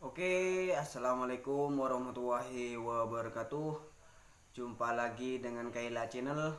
Oke, assalamualaikum warahmatullahi wabarakatuh. Jumpa lagi dengan Kaila Channel.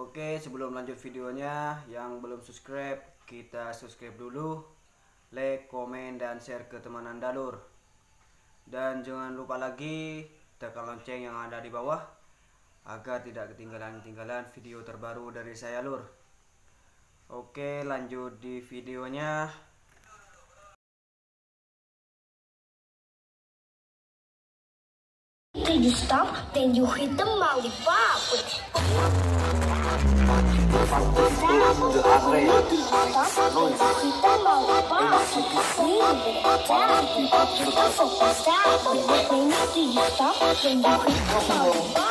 Oke, sebelum lanjut videonya, yang belum subscribe, kita subscribe dulu, like, komen, dan share ke teman anda lur. Dan jangan lupa lagi tekan lonceng yang ada di bawah agar tidak ketinggalan-ketinggalan video terbaru dari saya lur. Oke, lanjut di videonya. Till you stop, then you hit the lollipop. Then stop, then you hit the lollipop.